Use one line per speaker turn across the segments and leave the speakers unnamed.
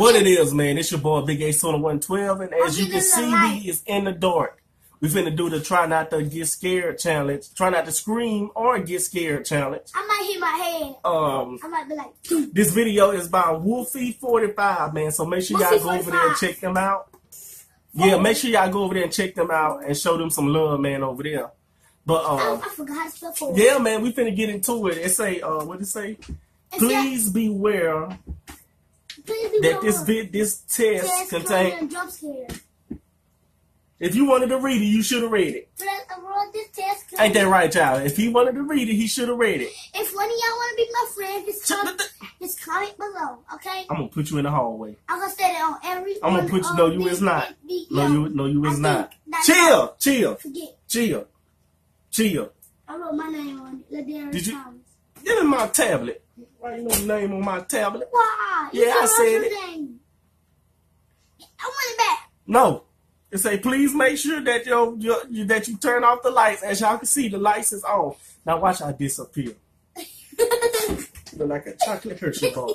What it is, man, it's your boy Big A Sona 112, and as you can see,
light.
we is in the dark. We finna do the try not to get scared challenge, try not to scream or get scared challenge.
I might hit my head.
Um,
I might be like,
this video is by Wolfy45, man, so make sure y'all go over there and check them out. Yeah, make sure y'all go over there and check them out and show them some love, man, over there. But um,
I forgot stuff
yeah, man, we finna get into it. It say, uh, what it say? Please beware
please
that this vid, this test
test
contain.
contain jump scare.
If you wanted to read it, you should have read it.
Plus, uh, overall, this test
Ain't that right, child? If he wanted to read it, he should have read it.
If one of y'all want to be my friend, just comment, just comment below, okay?
I'm gonna put you in the hallway.
I'm gonna say that on every.
I'm gonna put you. No, you is not. No, you. No, you is not. Chill, chill,
Forget.
chill, chill.
I wrote my name on it.
Did you-. Give me my tablet. Why you know the name on my tablet?
Why?
Yeah, I said it.
Name. I want it back.
No. It say please make sure that your, your, you that you turn off the lights. As y'all can see, the lights is on. Now watch I disappear. Look like a chocolate Hershey bar.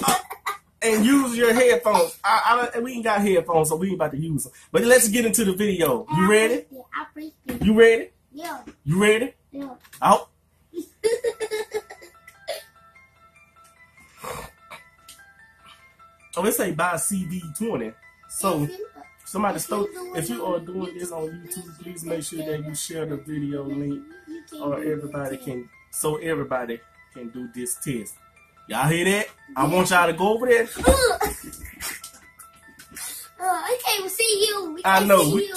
and use your headphones. I, I, we ain't got headphones, so we ain't about to use them. But let's get into the video. You ready?
Yeah, I appreciate it.
You ready?
Yeah,
You ready?
yeah.
Out. Oh, it say by CV20. So somebody stole. If you are doing this on YouTube, please make sure that you share the video link, or everybody can, so everybody can do this test. Y'all hear that? I want y'all to go over there.
I can't even see you. We
I know we,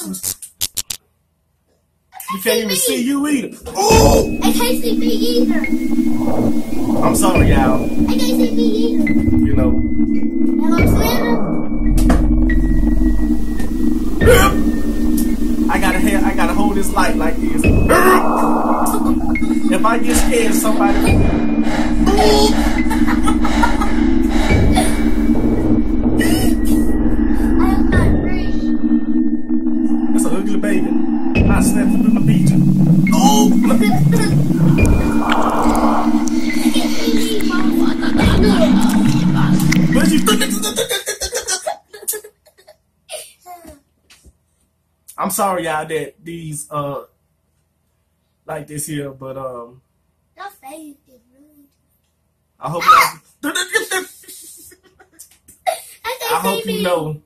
can't even see you either. Oh,
I can't see me either.
I'm sorry, y'all. You know.
I
gotta have, I gotta hold this light like this. If I get scared, somebody. I'm sorry, y'all, that these uh like this here, but um,
Your face is rude.
I hope y'all,
I
I hope you know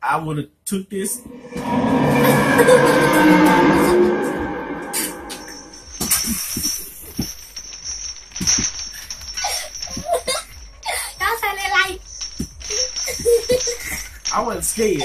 I would have took this.
Y'all say like.
I wasn't scared.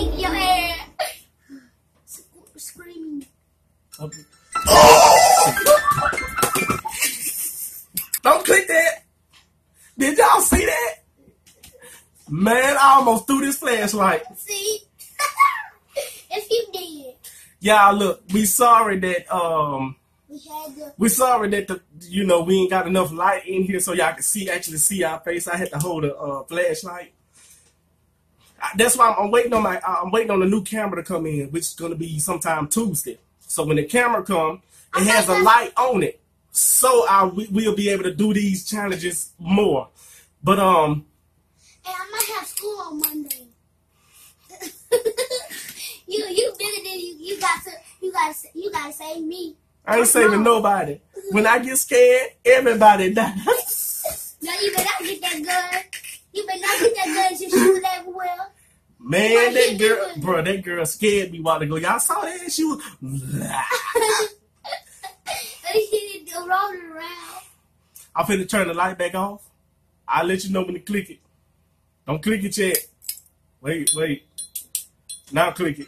I just your hair. Sc- Screaming.
Don't click that. Did y'all see that? Man, I almost threw this flashlight.
See? if you did,
Y'all look, we sorry that um
we had to.
we sorry that the you know we ain't got enough light in here so y'all can see actually see our face. I had to hold a uh, flashlight. That's why I'm, I'm waiting on my I'm waiting on the new camera to come in, which is gonna be sometime Tuesday. So when the camera come, it has a light on it, so I we, we'll be able to do these challenges more. But um,
And I might have school on Monday. you you bigger than you. You got to. You got to. You got to save me.
I ain't saving nobody. When I get scared, everybody dies.
No, you better get that gun. You better that gun to shoot it everywhere.
Man, that girl, bro, that girl scared me a while ago. Y'all saw that? She was.
See it around.
I'm finna turn the light back off. I'll let you know when to click it. Don't click it yet. Wait, wait. Now click it.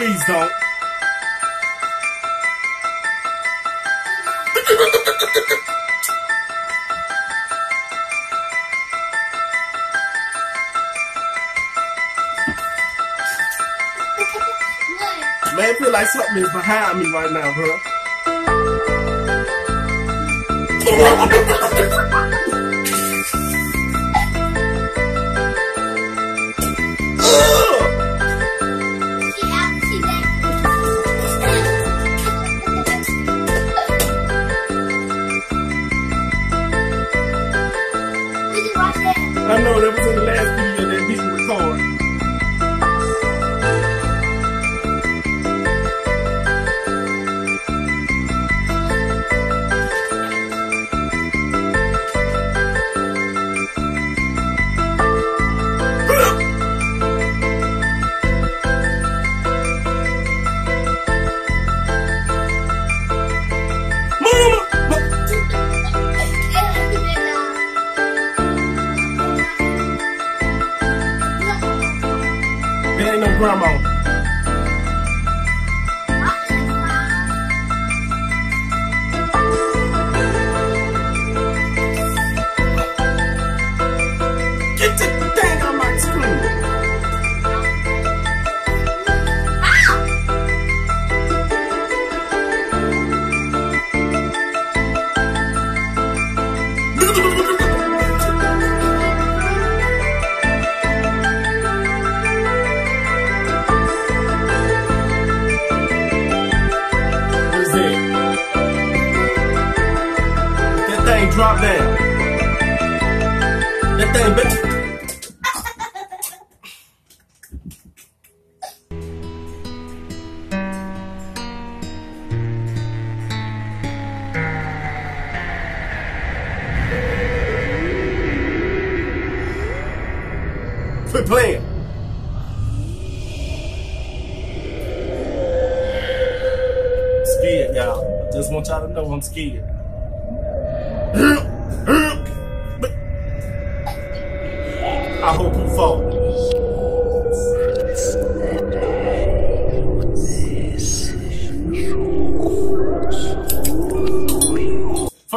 Please don't. Man, I feel like something is behind me right now, bro. Ugh!
That
drop down. That thing, bitch. Quit playing. Scared, y'all. I just want y'all to know I'm scared.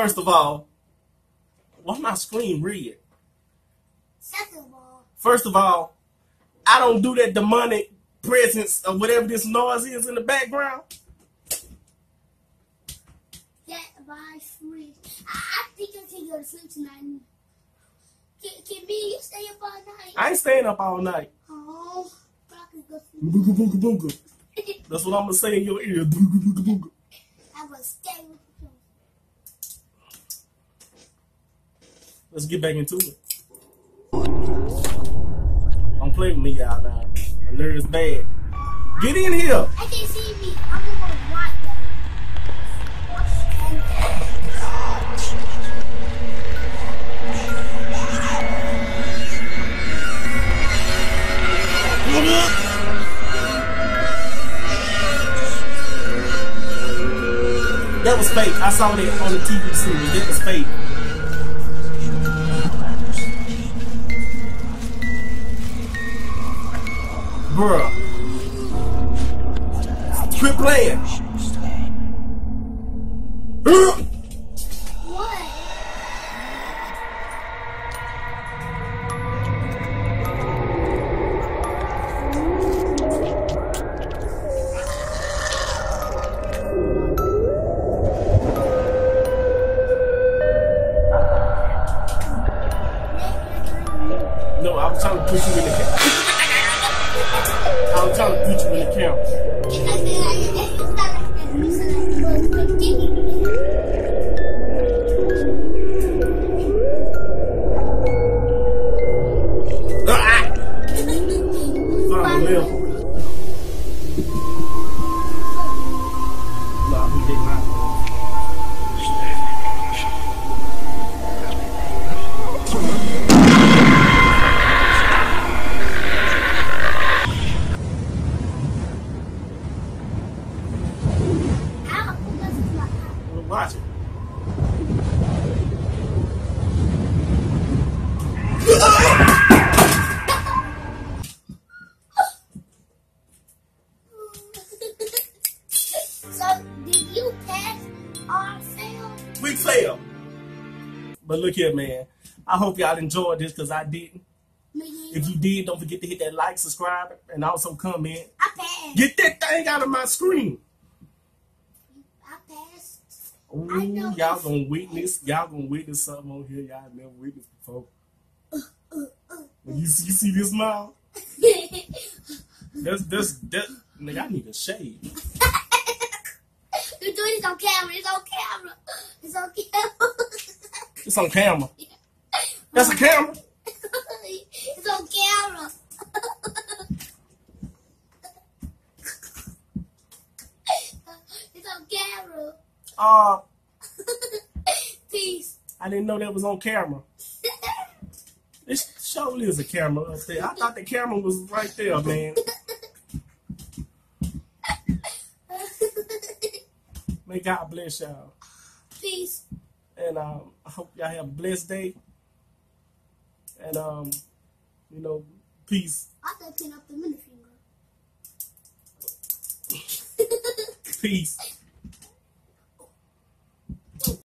First of all, why my screen red?
Second of all,
First of all, I don't do that demonic presence or whatever this noise is in the background.
that by free. I, I think I can go to sleep tonight. Can, can me you stay up all night?
I ain't staying up all night.
Oh, but I can go sleep.
Booga booga booga. That's what I'm gonna say in your ear. Booga booga booga.
I will stay with you.
Let's get back into it. Don't play with me, y'all. Now, my nerves bad. Get in here.
I can't see me. I'm gonna go white
That was fake. I saw that on the TV series. That was fake. Bruh. Quit playing. No, I'm trying to put you in the camera. I was trying to put you in the camera. Ah! Look here, man. I hope y'all enjoyed this because I didn't. If you did, don't forget to hit that like, subscribe, and also comment.
I passed.
Get that thing out of my screen.
I passed.
Ooh, y'all gonna witness, y'all gonna witness something on here y'all never witnessed before. When you see, you see this smile, that's that's that. Nigga, I need a shave.
You're doing this on camera. It's on camera. It's on camera.
It's on camera. That's a camera.
it's on camera. it's on camera.
Uh,
Peace.
I didn't know that was on camera. This surely is a camera up there. I thought the camera was right there, man. May God bless y'all.
Peace.
And um, I hope y'all have a blessed day. And um, you know, peace.
I thought pin up the middle finger.
Peace.